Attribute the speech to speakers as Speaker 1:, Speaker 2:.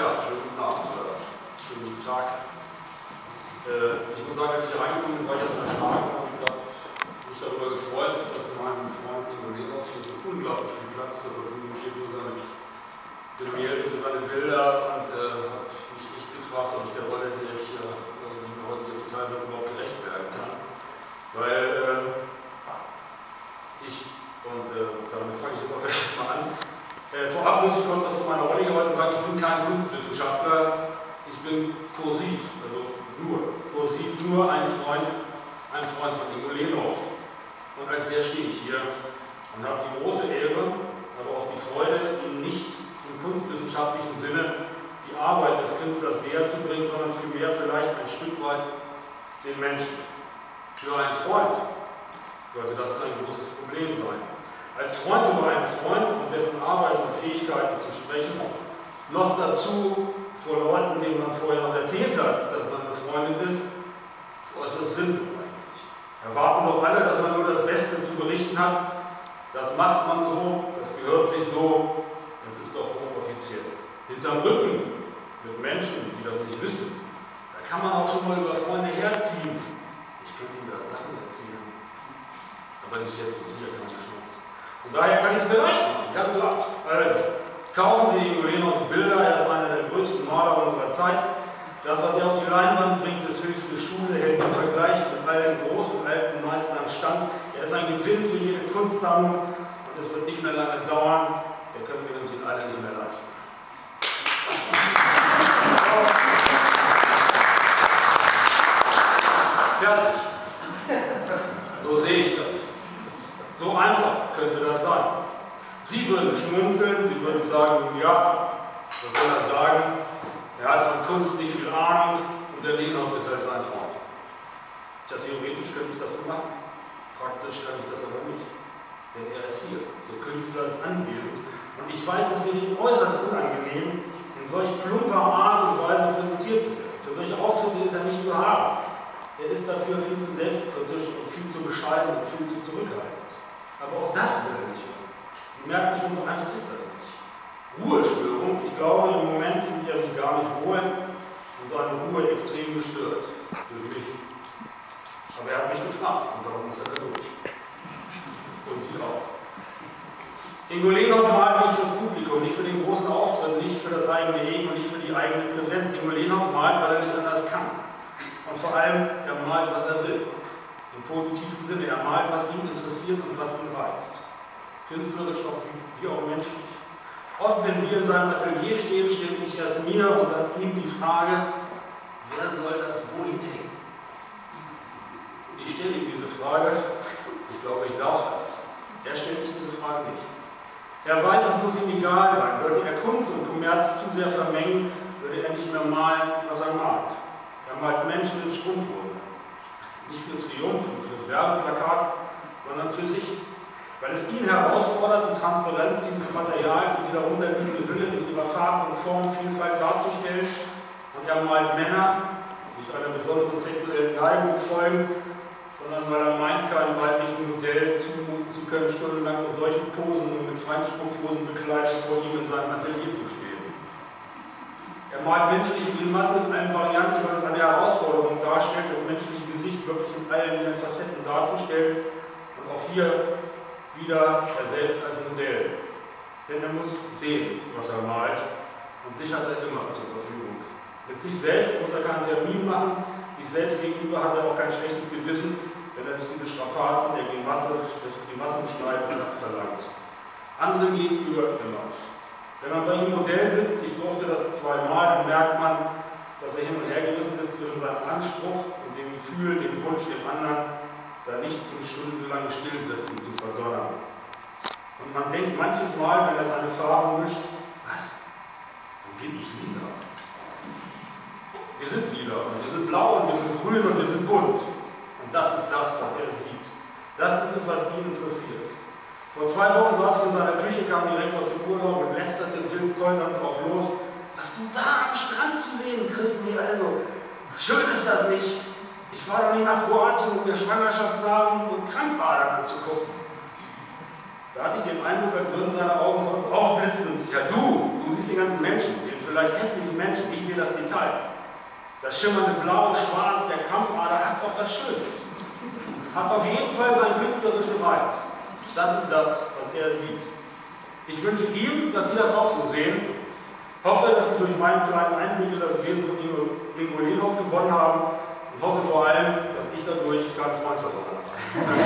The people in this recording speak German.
Speaker 1: Ja, schönen guten Abend oder schönen guten Tag. Äh, ich muss sagen, als ich hier reingekommen bin, war ich erst erschlagen und habe mich darüber gefreut, dass mein Freund hier so unglaublich viel Platz zur Verfügung steht für seine Gemälde, für seine Bilder und äh, habe mich echt gefragt, ob ich der Rolle, die ich äh, die mir heute hier zuteil wird, überhaupt gerecht werden kann. Weil äh, ich, und äh, damit fange ich jetzt auch gleich mal an, äh, vorab muss ich kurz was zu meiner Rolle hier heute sagen. Ich bin kein Kunstwissenschaftler, ich bin kursiv, also nur, kursiv nur ein Freund, ein Freund von Ingo Lenhoff. Und als der stehe ich hier und habe die große Ehre, aber auch die Freude, ihm nicht im kunstwissenschaftlichen Sinne die Arbeit des Künstlers näher zu bringen, sondern vielmehr vielleicht ein Stück weit den Menschen. Für einen Freund sollte das kein großes Problem sein als Freund über einen Freund und dessen Arbeit und Fähigkeiten zu sprechen, noch dazu vor Leuten, denen man vorher noch erzählt hat, dass man befreundet ist, ist äußerst sinnvoll eigentlich. Erwarten doch alle, dass man nur das Beste zu berichten hat. Das macht man so, das gehört sich so, das ist doch hochoffiziell. Hinterm Rücken mit Menschen, die das nicht wissen, da kann man auch schon mal über Freunde herziehen. Ich könnte Ihnen da Sachen erzählen, aber nicht jetzt mit dir, keine und daher kann ich es mir leicht machen, ganz leicht. Also, kaufen Sie Ingolenos Bilder, er ist einer der größten Maler unserer Zeit. Das, was er auf die Leinwand bringt, ist höchste Schule, hält im Vergleich mit allen großen alten Meistern stand. Er ist ein Gewinn für jede Kunstsammlung und es wird nicht mehr lange dauern. Wir können wir uns ihn alle nicht mehr leisten. Fertig. So sehe ich das. So einfach könnte das sein. Sie würden schmunzeln, Sie würden sagen, ja, was soll er sagen? Er hat von Kunst nicht viel Ahnung und der Lehnhoff ist halt sein Freund. Tja, theoretisch könnte ich das so machen. Praktisch kann ich das aber nicht. Denn er ist hier. Der Künstler ist anwesend. Und ich weiß, es wird ihm äußerst unangenehm, in solch plumper Art und Weise präsentiert zu werden. Für solche Auftritte ist er nicht zu haben. Er ist dafür viel zu selbstkritisch und viel zu bescheiden und viel zu zurückhaltend. Aber auch das er nicht hören. Sie merken schon, so einfach ist das nicht. Ruhestörung, ich glaube, im Moment fühlt er sich gar nicht wohl und seine Ruhe extrem gestört. Mich. Aber er hat mich gefragt und darum ist er da durch. Und Sie auch. Ingo Lenhoff malt nicht fürs Publikum, nicht für den großen Auftritt, nicht für das eigene Ego, nicht für die eigene Präsenz. Ingo Lenhoff malt, weil er nicht anders kann. Und vor allem, er malt, was er will im positivsten Sinne. Er malt, was ihn interessiert und was ihn reizt. Künstlerisch auch wie auch menschlich. Oft, wenn wir in seinem Atelier stehen, steht nicht erst mir und dann ihm die Frage, wer soll das wohin hängen? Ich stelle ihm diese Frage, ich glaube, ich darf das. Er stellt sich diese Frage nicht. Er weiß, es muss ihm egal sein. Würde er Kunst und Kommerz zu sehr vermengen, würde er nicht mehr malen, was er malt. Er malt Menschen in Strumpfhosen. Nicht für Triumph und für das Werbeplakat, sondern für sich. Weil es ihn herausfordert, die Transparenz dieses Materials und die darunter liegende Hülle in ihrer Farb- und Formvielfalt darzustellen. Und er malt Männer, die nicht einer besonderen sexuellen Neigung folgen, sondern weil er meint, keinem weiblichen Modell zumuten zu können, stundenlang mit solchen Posen und mit Feinstrumpfhosen bekleidet vor ihm in seinem Atelier zu stehen. Er malt menschliche Grimassen in allen Varianten, weil es eine Herausforderung darstellt, das menschliche Gesicht wirklich in allen ihren Facetten darzustellen und auch hier wieder er selbst als Modell. Denn er muss sehen, was er malt und sich hat er immer zur Verfügung. Mit sich selbst muss er keinen Termin machen, sich selbst gegenüber hat er auch kein schlechtes Gewissen, wenn er sich diese Strapazen der Grimasse, des Grimassenschneidens abverlangt. Anderen gegenüber immer. Wenn man bei ihm Modell sitzt, ich durfte das zweimal, dann merkt man, dass er hin und her gerissen ist zwischen seinem Anspruch Gefühl, den Wunsch, dem anderen da nicht zum stundenlangen Stillsitzen zu verdonnern. Und man denkt manches Mal, wenn er seine Farben mischt, was? Dann bin ich lila. Wir sind lila und wir sind blau und wir sind grün und wir sind bunt. Und das ist das, was er sieht. Das ist es, was ihn interessiert. Vor zwei Wochen saß ich in seiner Küche, kam direkt aus dem Urlaub und lästerte wild polternd drauf los. Was du da am Strand zu sehen, Christen, also, schön ist das nicht. Ich fahre doch nicht nach Kroatien, um mir Schwangerschaftsnahrung und Krampfadern anzugucken. Da hatte ich den Eindruck, als würden seine Augen kurz aufblitzen. Ja, du, du siehst die ganzen Menschen, denen vielleicht vielleicht hässliche Menschen, ich sehe das Detail. Das schimmernde Blau, Schwarz, der Kampfader hat auch was Schönes. Hat auf jeden Fall seinen künstlerischen Reiz. Das ist das, was er sieht. Ich wünsche ihm, dass Sie das auch so sehen. Hoffe, dass Sie durch meinen kleinen Einblick in das Leben von Ingo Lehnhoff gewonnen haben und hoffe vor allem, dass ich dadurch verloren habe.